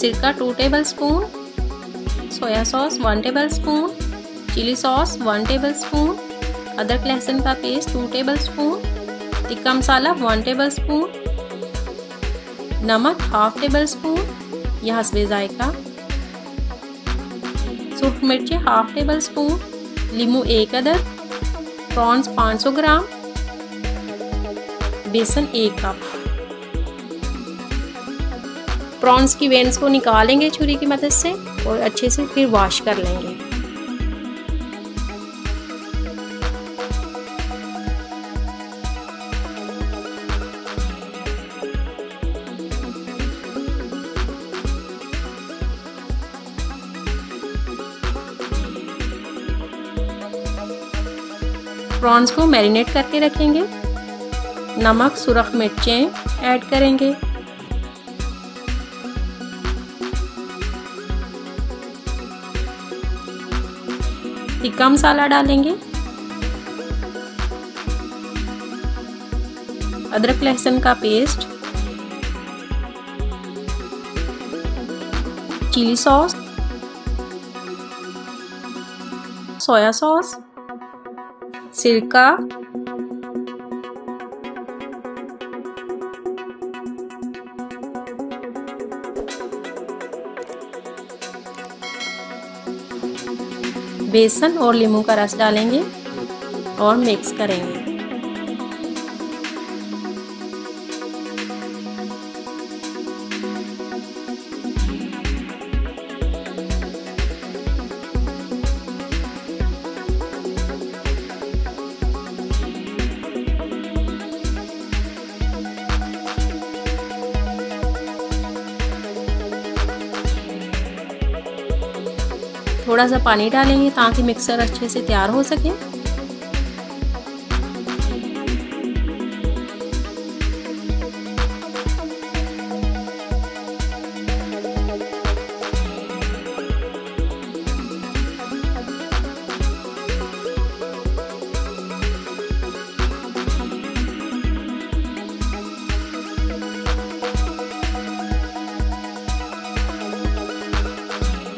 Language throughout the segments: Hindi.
सिरका two tablespoon soya sauce one tablespoon chilli sauce one tablespoon अदरक लहसुन का paste two tablespoon tikka masala one tablespoon नमक हाफ़ टेबल स्पून या हसबे जायका सूख मिर्ची हाफ़ टेबल स्पून लीमू एक अदर प्रॉन्स 500 ग्राम, बेसन एक कप। प्रॉन्स की वेन्स को निकालेंगे छुरी की मदद से और अच्छे से फिर वॉश कर लेंगे। प्रॉन्स को मैरिनेट करके रखेंगे। नमक, सुरख मिर्चें ऐड करेंगे। टिक्का मसाला डालेंगे। अदरक लहसुन का paste. Chilli sauce. Soya sauce. सिरका। बेसन और नींबू का रस डालेंगे और मिक्स करेंगे। थोड़ा सा पानी डालेंगे ताकि मिक्सर अच्छे से तैयार हो सके।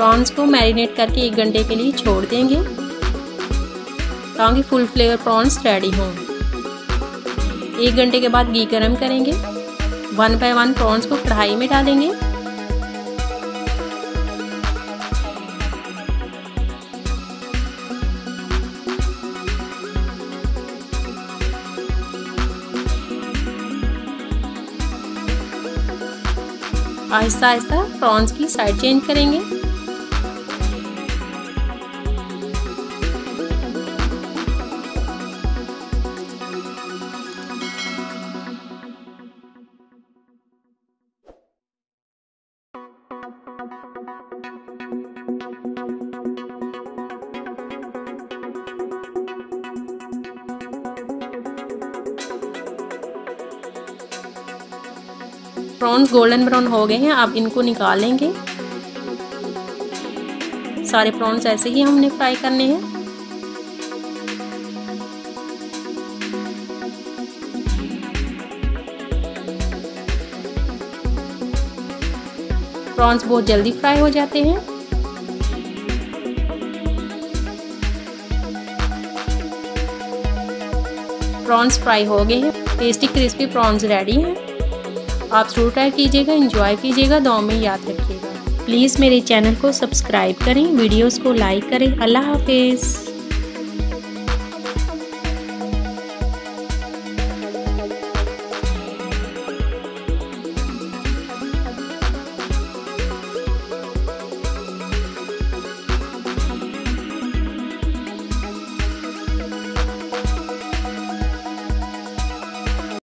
प्रॉन्स को मैरिनेट करके एक घंटे के लिए छोड़ देंगे। ताकि फुल फ्लेवर प्रॉन्स रेडी हों। एक घंटे के बाद घी गर्म करेंगे। वन बाय वन प्रॉन्स को कढ़ाई में डालेंगे। आहिस्ता आहिस्ता प्रॉन्स की साइड चेंज करेंगे। प्रॉन्स गोल्डन ब्राउन हो गए हैं आप इनको निकालेंगे सारे प्रॉन्स ऐसे ही हमने फ्राई करने हैं। प्रॉन्स बहुत जल्दी फ्राई हो जाते हैं। प्रॉन्स फ्राई हो गए हैं। टेस्टी क्रिस्पी प्रॉन्स रेडी हैं। आप ज़रूर ट्राई कीजिएगा इंजॉय कीजिएगा, दो में याद रखिएगा। प्लीज़ मेरे चैनल को सब्सक्राइब करें वीडियोस को लाइक करें। अल्लाह हाफिज़।